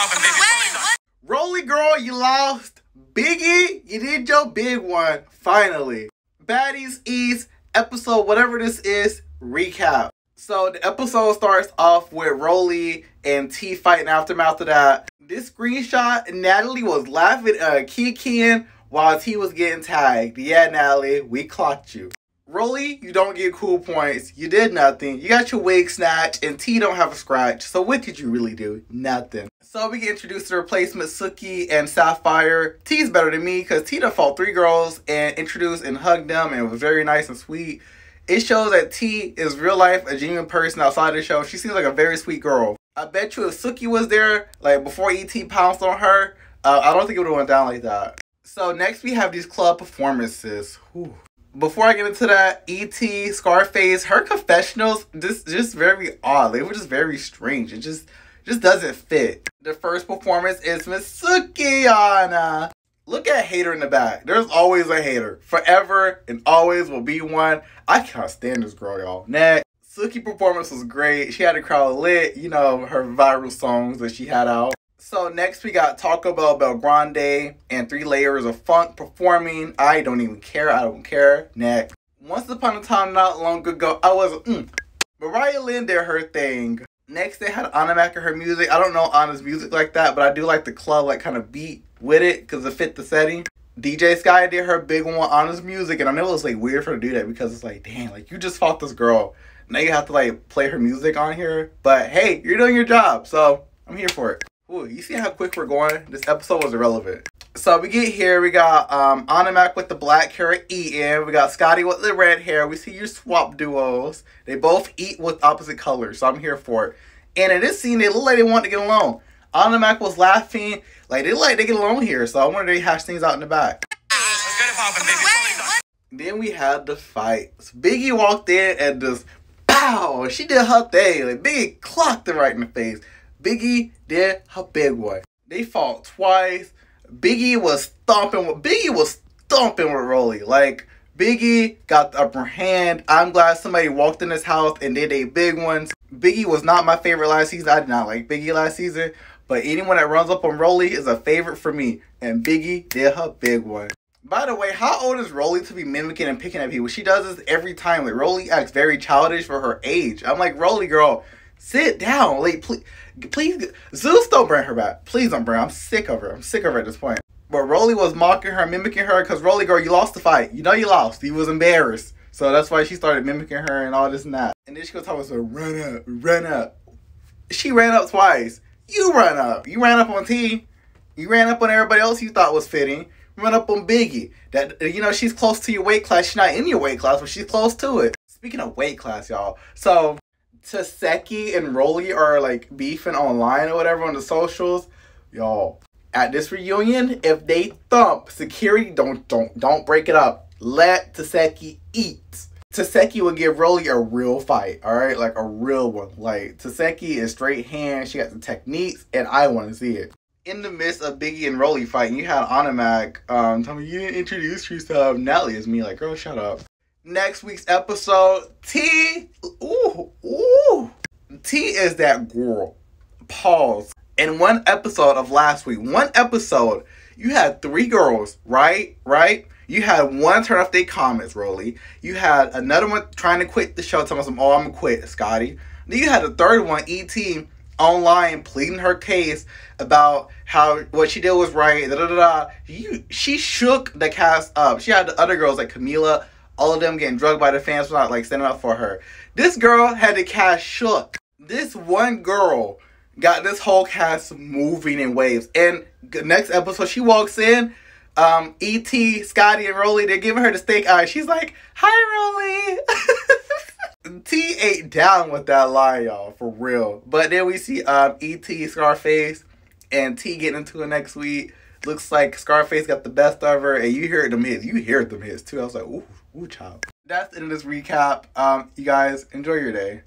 poppin', baby. Rollie girl, you lost. Biggie, you did your big one. Finally. Baddies East episode, whatever this is, recap. So the episode starts off with Rollie and T fighting aftermath of that. This screenshot, Natalie was laughing, uh, kikiing while T was getting tagged. Yeah, Natalie, we clocked you. Rollie, you don't get cool points. You did nothing. You got your wig snatched, and T don't have a scratch. So what did you really do? Nothing. So we get introduced to replacement Suki and Sapphire. T's better than me because T fought three girls and introduced and hugged them and was very nice and sweet. It shows that T is real life a genuine person outside the show. She seems like a very sweet girl. I bet you if Suki was there, like before ET pounced on her, uh, I don't think it would have went down like that. So next we have these club performances. Whew before I get into that, E.T., Scarface, her confessionals just just very odd. They were just very strange. It just just doesn't fit. The first performance is Miss Sukihana. Look at hater in the back. There's always a hater. Forever and always will be one. I can't stand this girl, y'all. Next. Suki performance was great. She had a crowd lit. You know, her viral songs that she had out. So next we got Taco Bell BellGrande and Three Layers of Funk performing. I don't even care. I don't care. Next. Once upon a time not long ago, I was mm. Mariah Lynn did her thing. Next they had Ahna Mac and her music. I don't know Ahna's music like that, but I do like the club like kind of beat with it because it fit the setting. DJ Sky did her big one on Ahna's music, and I know it was like weird for her to do that because it's like, damn, like you just fought this girl. Now you have to like play her music on here. But hey, you're doing your job, so I'm here for it. Ooh, you see how quick we're going? This episode was irrelevant. So we get here, we got um with the black hair eating. We got Scotty with the red hair. We see your swap duos. They both eat with opposite colors, so I'm here for it. And in this scene, they look like they want to get along. Mac was laughing, like they like they get along here. So I wanted to hash things out in the back. Then we had the fight. So Biggie walked in and just pow, she did her thing. Like Biggie clocked her right in the face. Biggie did her big one. They fought twice. Biggie was thumping with Biggie was thumping with Rollie. Like Biggie got the upper hand. I'm glad somebody walked in this house and did a big ones. Biggie was not my favorite last season. I did not like Biggie last season. But anyone that runs up on Rollie is a favorite for me. And Biggie did her big one. By the way, how old is Rollie to be mimicking and picking at people? She does this every time. Like Rollie acts very childish for her age. I'm like, Rollie girl, sit down. Like please Please, Zeus, don't bring her back. Please don't bring her. I'm sick of her. I'm sick of her at this point. But Rollie was mocking her, mimicking her, because Rollie, girl, you lost the fight. You know you lost. He was embarrassed. So that's why she started mimicking her and all this and that. And then she goes talking about, run up, run up. She ran up twice. You ran up. You ran up on T. You ran up on everybody else you thought was fitting. Run up on Biggie. That you know she's close to your weight class. She's not in your weight class, but she's close to it. Speaking of weight class, y'all. So Tesehki and Rollie are like beefing online or whatever on the socials, y'all. At this reunion, if they thump security, don't don't don't break it up. Let Tesehki eat. Tesehki will give Rollie a real fight, all right, like a real one. Like Tesehki is straight hand, she got the techniques, and I want to see it. In the midst of Biggie and Rollie fighting, you had Ahna Mac um, tell me you didn't introduce yourself. Natalie is me, like girl, shut up next week's episode. T, ooh, ooh. T is that girl. Pause. In one episode of last week, one episode, you had three girls, right? Right? You had one turn off their comments, Rollie. You had another one trying to quit the show, telling them, oh, I'm gonna quit, Scotty. Then you had a third one, E.T., online pleading her case about how what she did was right. Da, da, da, da. You, she shook the cast up. She had the other girls like Camila, all of them getting drugged by the fans for not like standing up for her. This girl had the cast shook. This one girl got this whole cast moving in waves. And next episode, she walks in. Um, E.T., Scotty, and Rollie, they're giving her the steak eye. She's like, Hi, Rollie. T ate down with that lie, y'all, for real. But then we see um, E.T., Scarface, and T getting into it next week. Looks like Scarface got the best of her, and you hear them hits. You hear them hits too. I was like, ooh, ooh, child. That's of this recap. Um, you guys enjoy your day.